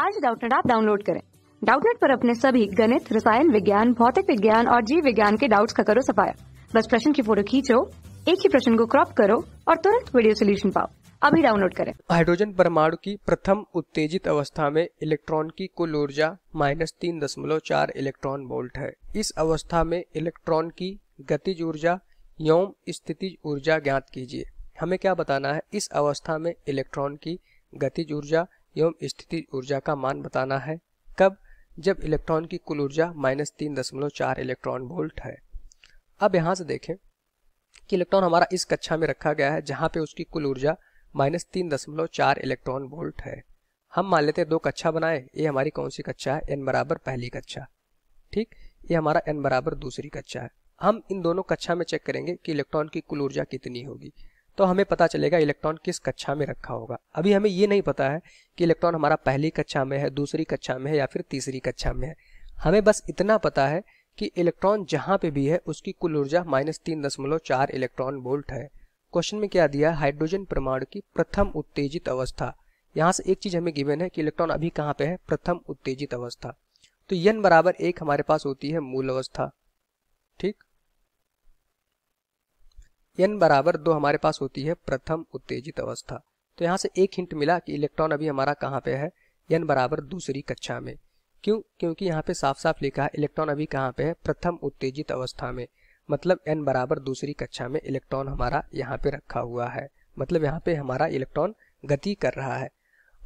आज डाउटनेट आप डाउनलोड करें। डाउटनेट पर अपने सभी गणित, रसायन विज्ञान, भौतिक विज्ञान और जीव विज्ञान के डाउट्स का करो सफाया। बस प्रश्न की फ़ोटो खींचो, एक ही प्रश्न को क्रॉप करो और तुरंत वीडियो सोल्यूशन पाओ। अभी डाउनलोड करें। हाइड्रोजन परमाणु की प्रथम उत्तेजित अवस्था में इलेक्ट्रॉन की कुल ऊर्जा माइनस तीन दशमलव चार इलेक्ट्रॉन वोल्ट है। इस अवस्था में इलेक्ट्रॉन की गतिज ऊर्जा, यौम स्थिति ऊर्जा ज्ञात कीजिए। हमें क्या बताना है? इस अवस्था में इलेक्ट्रॉन की गतिज ऊर्जा एवं स्थितिज ऊर्जा का मान बताना है। कब? जब इलेक्ट्रॉन की कुल ऊर्जा माइनस तीन दशमलव चार इलेक्ट्रॉन वोल्ट है। अब यहाँ से देखें कि इलेक्ट्रॉन हमारा इस कक्षा में रखा गया है, जहाँ पे उसकी कुल ऊर्जा माइनस तीन दशमलव चार इलेक्ट्रॉन वोल्ट है। हम मान लेते हैं दो कक्षा बनाए। ये हमारी कौन सी कक्षा है? एन बराबर पहली कक्षा। ठीक? ये हमारा एन बराबर दूसरी कक्षा है। हम इन दोनों कक्षा में चेक करेंगे कि इलेक्ट्रॉन की कुल ऊर्जा कितनी होगी। तो हमें पता चलेगा इलेक्ट्रॉन किस कक्षा में रखा होगा। अभी हमें ये नहीं पता है कि इलेक्ट्रॉन हमारा पहली कक्षा में है, दूसरी कक्षा में है या फिर तीसरी कक्षा में है। हमें बस इतना पता है कि इलेक्ट्रॉन जहाँ पे भी है, उसकी कुल ऊर्जा माइनस तीन दशमलव चार इलेक्ट्रॉन वोल्ट है। क्वेश्चन में क्या दिया हाइड्रोजन परमाणु की प्रथम उत्तेजित अवस्था। यहाँ से एक चीज़ हमें गिवन है कि इलेक्ट्रॉन अभी कहाँ पे है? प्रथम उत्तेजित अवस्था। तो यन बराबर एक हमारे पास होती है मूल अवस्था। ठीक? एन बराबर दो हमारे पास होती है प्रथम उत्तेजित अवस्था। तो यहाँ से एक हिंट मिला कि इलेक्ट्रॉन अभी हमारा कहाँ पे है? एन बराबर दूसरी कक्षा में। क्यों? क्योंकि यहाँ पे साफ़ साफ़ लिखा है इलेक्ट्रॉन अभी कहाँ पे है? प्रथम उत्तेजित अवस्था में। मतलब एन बराबर दूसरी कक्षा में इलेक्ट्रॉन हमारा यहाँ पे रखा हुआ है। मतलब यहाँ पे हमारा इलेक्ट्रॉन गति कर रहा है।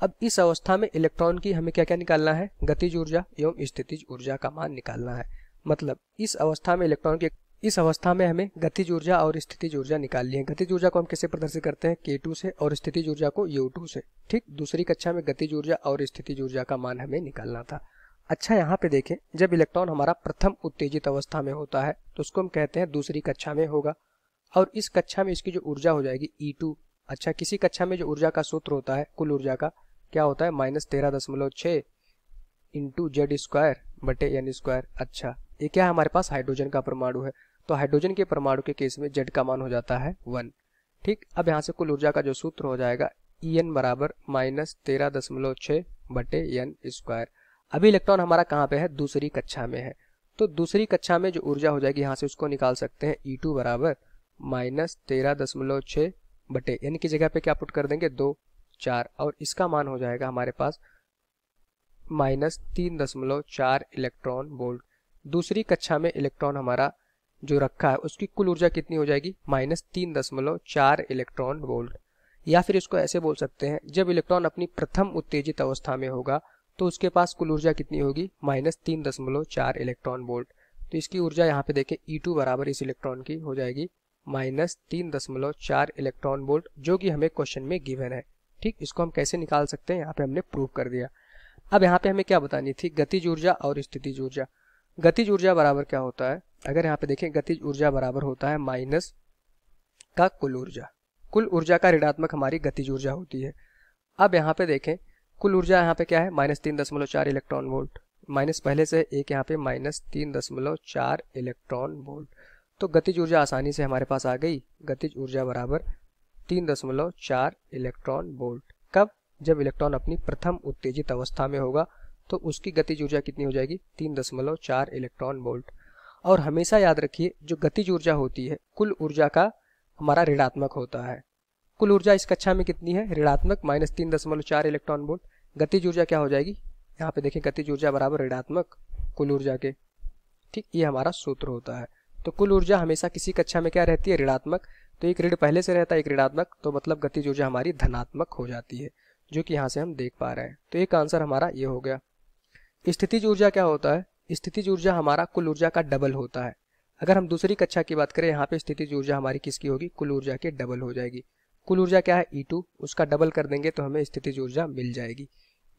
अब इस अवस्था में इलेक्ट्रॉन की हमें क्या क्या निकालना है? गतिज ऊर्जा एवं स्थितिज ऊर्जा का मान निकालना है। मतलब इस अवस्था में इलेक्ट्रॉन की इस अवस्था में हमें गतिज ऊर्जा और स्थितिज ऊर्जा निकालनी है। गतिज ऊर्जा को हम कैसे प्रदर्शित करते हैं? K2 से और स्थितिज ऊर्जा को U2 से। ठीक, दूसरी कक्षा में गतिज ऊर्जा और स्थितिज ऊर्जा का मान हमें निकालना था। अच्छा यहाँ पे देखें, जब इलेक्ट्रॉन हमारा प्रथम उत्तेजित अवस्था में होता है तो उसको हम कहते हैं दूसरी कक्षा में होगा। और इस कक्षा में इसकी जो ऊर्जा हो जाएगी E2 अच्छा किसी कक्षा में जो ऊर्जा का सूत्र होता है, कुल ऊर्जा का, क्या होता है? माइनस तेरह दशमलव छः इंटू जेड स्क्वायर बटे एन स्क्वायर। अच्छा ये क्या हमारे पास हाइड्रोजन का परमाणु है? तो हाइड्रोजन के परमाणु के केस में जेड का मान हो जाता है वन। ठीक, अब यहाँ से कुल ऊर्जा का जो सूत्र हो जाएगा ई एन बराबर माइनस तेरह दशमलव छः बटे एन स्क्वायर। अभी इलेक्ट्रॉन हमारा कहाँ पे है? दूसरी कक्षा में है। तो दूसरी कक्षा में जो ऊर्जा हो जाएगी, यहाँ से उसको निकाल सकते हैं ई टू बराबर माइनस तेरह दशमलव छः बटे एन की जगह पे क्या पुट कर देंगे? दो, चार। और इसका मान हो जाएगा हमारे पास माइनस तीन दशमलव चार इलेक्ट्रॉन वोल्ट। दूसरी कक्षा में इलेक्ट्रॉन हमारा जो रखा है, उसकी कुल ऊर्जा कितनी हो जाएगी? माइनस तीन दशमलव चार इलेक्ट्रॉन वोल्ट। या फिर इसको ऐसे बोल सकते हैं, जब इलेक्ट्रॉन अपनी प्रथम उत्तेजित अवस्था में होगा तो उसके पास कुल ऊर्जा कितनी होगी? माइनस तीन दशमलव चार इलेक्ट्रॉन वोल्ट। तो इसकी ऊर्जा यहाँ पे देखें ई टू बराबर इस इलेक्ट्रॉन की हो जाएगी। माइनस तीन दशमलव चार इलेक्ट्रॉन वोल्ट, जो कि हमें क्वेश्चन में गिवन है। ठीक? इसको हम कैसे निकाल सकते हैं? यहाँ पे हमने प्रूव कर दिया। अब यहाँ पे हमें क्या बतानी थी? गतिज ऊर्जा और स्थितिज ऊर्जा। गतिज ऊर्जा बराबर क्या होता है? अगर यहाँ पे देखें, गतिज ऊर्जा बराबर होता है माइनस का कुल ऊर्जा। कुल ऊर्जा का ऋणात्मक हमारी गतिज ऊर्जा होती है। अब यहाँ पे देखें, कुल ऊर्जा यहाँ पे क्या है? माइनस तीन दशमलव चार इलेक्ट्रॉन वोल्ट। माइनस पहले से एक यहाँ पे माइनस तीन दशमलव चार इलेक्ट्रॉन वोल्ट। तो गतिज ऊर्जा आसानी से हमारे पास आ गई। गतिज ऊर्जा बराबर तीन दशमलव चार इलेक्ट्रॉन वोल्ट। कब? जब इलेक्ट्रॉन अपनी प्रथम उत्तेजित अवस्था में होगा। तो उसकी गतिज ऊर्जा कितनी हो जाएगी? तीन दशमलव चार इलेक्ट्रॉन वोल्ट और हमेशा याद रखिए, जो गतिज ऊर्जा होती है, कुल ऊर्जा का हमारा ऋणात्मक होता है। कुल ऊर्जा इस कक्षा में कितनी है? ऋणात्मक माइनस तीन दशमलव चार इलेक्ट्रॉन वोल्ट गतिज ऊर्जा क्या हो जाएगी? यहाँ पे देखें गतिज ऊर्जा बराबर ऋणात्मक कुल ऊर्जा के। ठीक, ये हमारा सूत्र होता है। तो कुल ऊर्जा हमेशा किसी कक्षा में क्या रहती है? ऋणात्मक। तो एक ऋण पहले से रहता है, एक ऋणात्मक तो मतलब गतिज ऊर्जा हमारी धनात्मक हो जाती है, जो कि यहाँ से हम देख पा रहे हैं। तो एक आंसर हमारा ये हो गया। स्थितिज ऊर्जा क्या होता है? स्थितिज ऊर्जा हमारा कुल ऊर्जा का डबल होता है। अगर हम दूसरी कक्षा की बात करें, यहाँ पे स्थितिज ऊर्जा हमारी किसकी होगी? कुल ऊर्जा की डबल हो जाएगी। कुल ऊर्जा क्या है? E2 उसका डबल कर देंगे तो हमें स्थितिज ऊर्जा मिल जाएगी।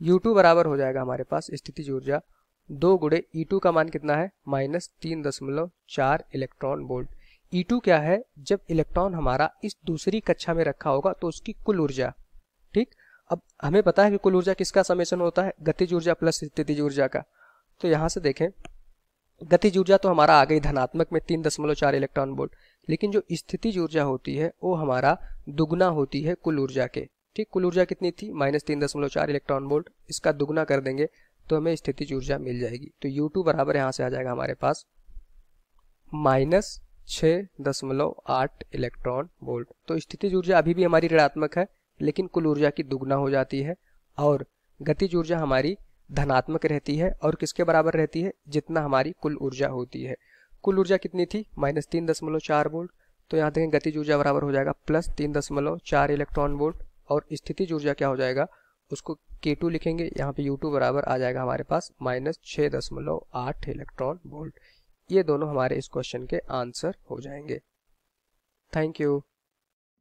U2 बराबर हो जाएगा हमारे पास स्थितिज ऊर्जा। दो गुड़े E2 का मान कितना है? माइनस तीन दशमलव चार इलेक्ट्रॉन वोल्ट। E2 क्या है? जब इलेक्ट्रॉन हमारा इस दूसरी कक्षा में रखा होगा तो उसकी कुल ऊर्जा, ठीक? अब हमें पता है कि कुल ऊर्जा किसका समेशन होता है? गतिज ऊर्जा प्लस स्थितिज ऊर्जा का। तो यहाँ से देखें, गतिज ऊर्जा तो हमारा आ गई धनात्मक में तीन दशमलव चार इलेक्ट्रॉन वोल्ट, लेकिन जो स्थितिज ऊर्जा होती है, वो हमारा दुगना होती है कुल ऊर्जा के। ठीक, कुल ऊर्जा कितनी थी? माइनस तीन दशमलव चार इलेक्ट्रॉन वोल्ट। इसका दुगना कर देंगे तो हमें स्थिति ऊर्जा मिल जाएगी। तो यू टू बराबर यहाँ से आ जाएगा हमारे पास माइनस छ दशमलव आठ इलेक्ट्रॉन वोल्ट। तो स्थिति ऊर्जा अभी भी हमारी ऋणात्मक है। लेकिन कुल ऊर्जा की दुगना हो जाती है और गतिज ऊर्जा हमारी धनात्मक रहती है और किसके बराबर रहती है? जितना हमारी कुल ऊर्जा होती है। कुल ऊर्जा कितनी थी? माइनस तीन दशमलव चार वोल्ट। तो यहाँ देखें, गतिज ऊर्जा बराबर हो जाएगा प्लस तीन दशमलव चार इलेक्ट्रॉन वोल्ट और स्थिति ऊर्जा क्या हो जाएगा? उसको के टू लिखेंगे, यहाँ पे यू टू बराबर आ जाएगा हमारे पास माइनस छः दशमलव आठ इलेक्ट्रॉन वोल्ट। ये दोनों हमारे इस क्वेश्चन के आंसर हो जाएँगे। Thank you